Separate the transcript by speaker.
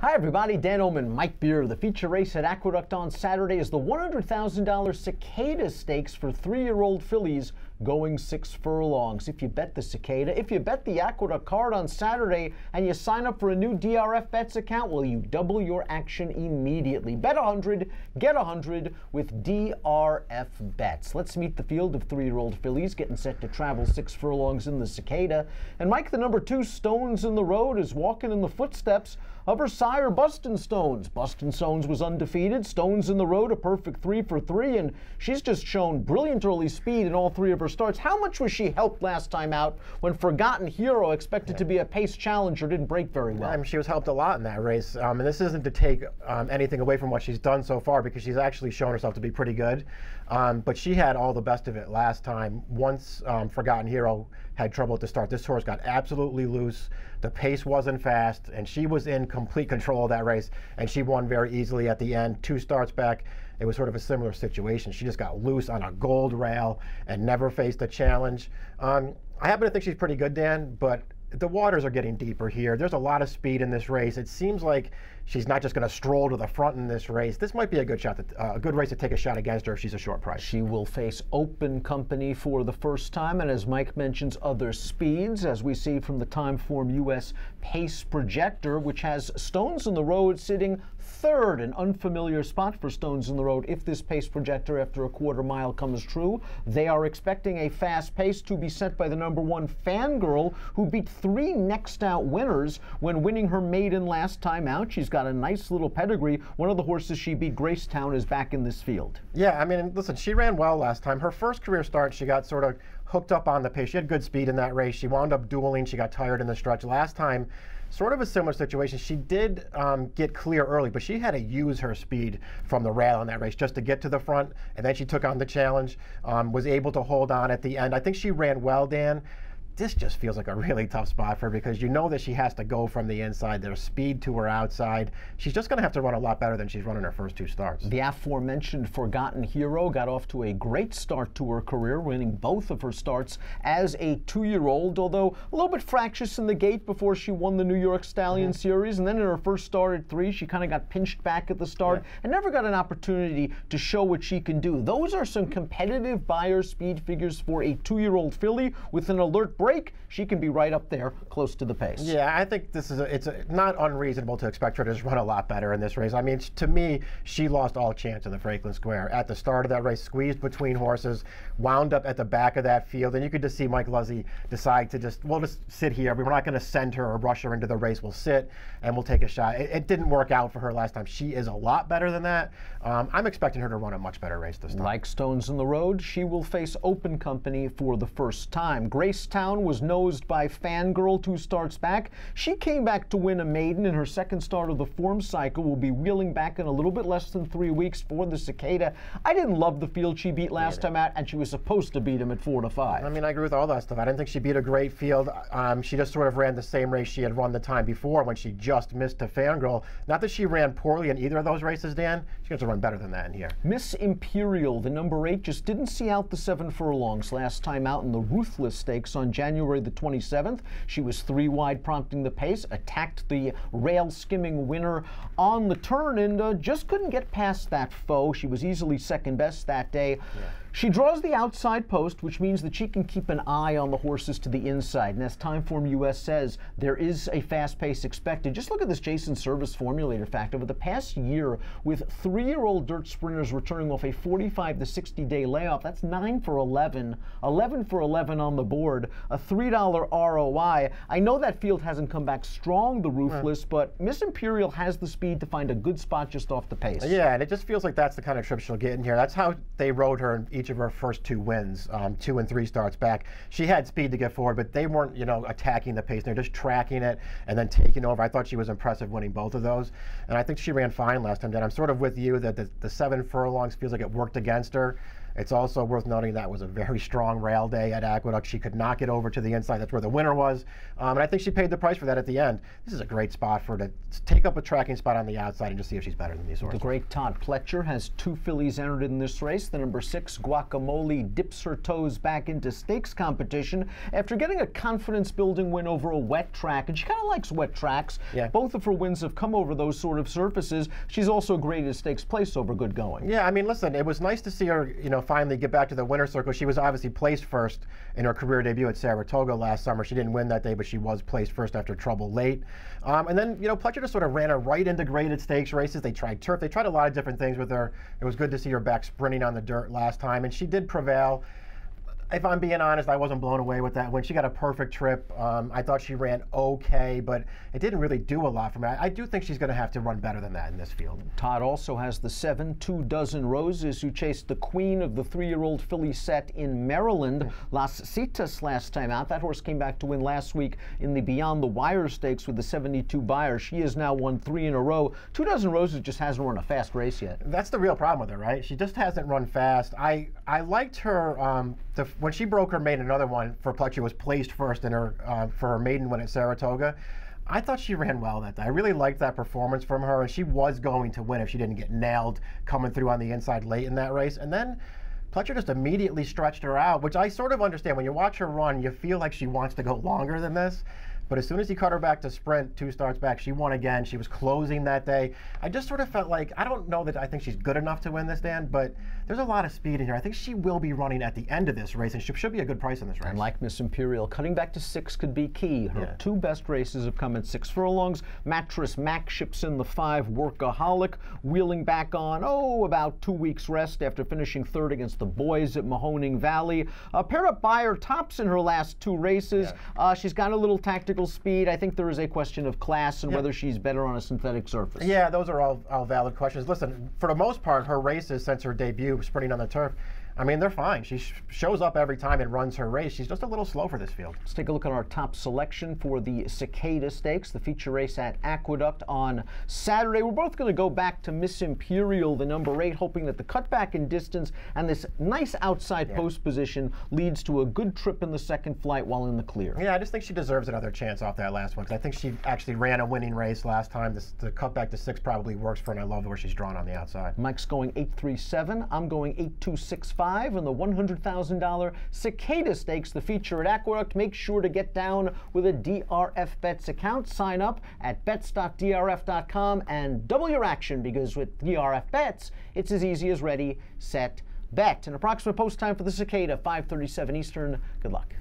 Speaker 1: Hi, everybody. Dan Illman, Mike Beer. The feature race at Aqueduct on Saturday is the $100,000 Cicada Stakes for three year old fillies going six furlongs. If you bet the Cicada, if you bet the Aqueduct card on Saturday and you sign up for a new DRF Bets account, well, you double your action immediately. Bet 100, get 100 with DRF Bets. Let's meet the field of three year old fillies getting set to travel six furlongs in the Cicada. And Mike, the number two, Stones in the Road, is walking in the footsteps of her sire, Bustin Stones. Bustin Stones was undefeated. Stones in the Road, a perfect three for three, and she's just shown brilliant early speed in all three of her starts. How much was she helped last time out when Forgotten Hero, expected yeah. to be a pace challenger, didn't break very well?
Speaker 2: I mean, she was helped a lot in that race. Um, and this isn't to take um, anything away from what she's done so far because she's actually shown herself to be pretty good. Um, but she had all the best of it last time. Once um, Forgotten Hero had trouble at the start, this horse got absolutely loose. The pace wasn't fast, and she was in complete control of that race, and she won very easily at the end. Two starts back it was sort of a similar situation. She just got loose on a gold rail and never faced a challenge. Um, I happen to think she's pretty good, Dan, but the waters are getting deeper here. There's a lot of speed in this race. It seems like she's not just going to stroll to the front in this race. This might be a good shot, to, uh, a good race to take a shot against her if she's a short price.
Speaker 1: She will face open company for the first time, and as Mike mentions, other speeds, as we see from the Timeform US Pace Projector, which has Stones in the Road sitting third, an unfamiliar spot for Stones in the Road if this pace projector after a quarter mile comes true. They are expecting a fast pace to be set by the number one Fangirl, who beat three next out winners when winning her maiden last time out. She's got a nice little pedigree. One of the horses she beat, Gracetown, is back in this field.
Speaker 2: Yeah, I mean, listen, she ran well last time. Her first career start, she got sort of hooked up on the pace. She had good speed in that race. She wound up dueling. She got tired in the stretch. Last time, sort of a similar situation. She did um, get clear early, but she had to use her speed from the rail in that race just to get to the front, and then she took on the challenge, um, was able to hold on at the end. I think she ran well, Dan this just feels like a really tough spot for her because you know that she has to go from the inside. There's speed to her outside. She's just going to have to run a lot better than she's running her first two starts.
Speaker 1: The aforementioned Forgotten Hero got off to a great start to her career, winning both of her starts as a two-year-old, although a little bit fractious in the gate before she won the New York Stallion mm-hmm. Series. And then in her first start at three, she kind of got pinched back at the start yeah. and never got an opportunity to show what she can do. Those are some competitive Beyer speed figures for a two-year-old filly with an alert break, she can be right up there, close to the pace.
Speaker 2: Yeah, I think this is a, it's a, not unreasonable to expect her to just run a lot better in this race. I mean, to me, she lost all chance in the Franklin Square at the start of that race, squeezed between horses, wound up at the back of that field, and you could just see Mike Luzzi decide to just we'll just sit here. We're not going to send her or rush her into the race. We'll sit and we'll take a shot. It, it didn't work out for her last time. She is a lot better than that. Um, I'm expecting her to run a much better race this time.
Speaker 1: Like Stones in the Road, she will face open company for the first time. Gracetown was nosed by Fangirl two starts back. She came back to win a maiden in her second start of the form cycle. Will be wheeling back in a little bit less than three weeks for the Cicada. I didn't love the field she beat last time out, and she was supposed to beat him at four to five.
Speaker 2: I mean, I agree with all that stuff. I didn't think she beat a great field. Um, she just sort of ran the same race she had run the time before when she just missed to Fangirl. Not that she ran poorly in either of those races, Dan. She has to run better than that in here.
Speaker 1: Miss Imperial, the number eight, just didn't see out the seven furlongs last time out in the Ruthless Stakes on January the 27th. She was three wide, prompting the pace, attacked the rail skimming winner on the turn, and uh, just couldn't get past that foe. She was easily second best that day. Yeah. She draws the outside post, which means that she can keep an eye on the horses to the inside. And as Timeform US says, there is a fast pace expected. Just look at this Jason Servis formulator fact. Over the past year, with three year old dirt sprinters returning off a 45 to 60 day layoff, that's 9 for 11, 11 for 11 on the board, a $3 ROI. I know that field hasn't come back strong, the hmm. ruthless, right. but Miss Imperial has the speed to find a good spot just off the pace.
Speaker 2: Yeah, and it just feels like that's the kind of trip she'll get in here. That's how they rode her in each of her first two wins, um, two and three starts back. She had speed to get forward, but they weren't, you know, attacking the pace. They're just tracking it and then taking over. I thought she was impressive winning both of those, and I think she ran fine last time. And I'm sort of with you that the, the seven furlongs feels like it worked against her It's also worth noting that was a very strong rail day at Aqueduct. She could not get over to the inside. That's where the winner was. Um, and I think she paid the price for that at the end. This is a great spot for her to take up a tracking spot on the outside and just see if she's better than these horses.
Speaker 1: The great Todd Pletcher has two fillies entered in this race. The number six, Guacamole, dips her toes back into stakes competition after getting a confidence building win over a wet track. And she kind of likes wet tracks.
Speaker 2: Yeah.
Speaker 1: Both of her wins have come over those sort of surfaces. She's also great at stakes place over good going.
Speaker 2: Yeah, I mean, listen, it was nice to see her, you know, finally get back to the winner's circle. She was obviously placed first in her career debut at Saratoga last summer. She didn't win that day, but she was placed first after trouble late. Um, and then, you know, Pletcher just sort of ran her right into graded stakes races. They tried turf. They tried a lot of different things with her. It was good to see her back sprinting on the dirt last time, and she did prevail if I'm being honest, I wasn't blown away with that. When she got a perfect trip, um, I thought she ran okay, but it didn't really do a lot for me. I, I do think she's going to have to run better than that in this field.
Speaker 1: Todd also has the seven, two dozen roses, who chased the queen of the three-year-old filly set in Maryland, Las Citas, last time out. That horse came back to win last week in the Beyond the Wire Stakes with the 72 Beyer. She has now won three in a row. Two dozen roses just hasn't run a fast race yet.
Speaker 2: That's the real problem with her, right? She just hasn't run fast. I I liked her. Um, the, when she broke her maiden, another one for Pletcher was placed first in her uh, for her maiden win at Saratoga. I thought she ran well that day. I really liked that performance from her, and she was going to win if she didn't get nailed coming through on the inside late in that race. And then Pletcher just immediately stretched her out, which I sort of understand. When you watch her run, you feel like she wants to go longer than this. But as soon as he cut her back to sprint, two starts back, she won again. She was closing that day. I just sort of felt like, I don't know that I think she's good enough to win this, Dan, but there's a lot of speed in here. I think she will be running at the end of this race, and she should be a good price in this race.
Speaker 1: And like Miss Imperial, cutting back to six could be key. Her
Speaker 2: Yeah.
Speaker 1: two best races have come at six furlongs. Mattress Mac ships in the five. Workaholic wheeling back on, oh, about two weeks rest after finishing third against the boys at Mahoning Valley. Uh, pair up Beyer tops in her last two races. Uh, she's got a little tactical speed. I think there is a question of class and whether she's better on a synthetic surface.
Speaker 2: Yeah, those are all, all valid questions. Listen, for the most part, her races since her debut sprinting on the turf, I mean, they're fine. She sh- shows up every time and runs her race. She's just a little slow for this field.
Speaker 1: Let's take a look at our top selection for the Cicada Stakes, the feature race at Aqueduct on Saturday. We're both going to go back to Miss Imperial, the number eight, hoping that the cutback in distance and this nice outside post position leads to a good trip in the second flight while in the clear.
Speaker 2: Yeah, I just think she deserves another chance off that last one because I think she actually ran a winning race last time. This, the cutback to six probably works for her, and I love where she's drawn on the outside.
Speaker 1: Mike's going 837. I'm going 8265 and the $100,000 Cicada Stakes, the feature at Aqueduct. Make sure to get down with a DRF Bets account. Sign up at bets.drf.com and double your action because with DRF Bets, it's as easy as ready, set, bet. An approximate post time for the Cicada, 537 Eastern. Good luck.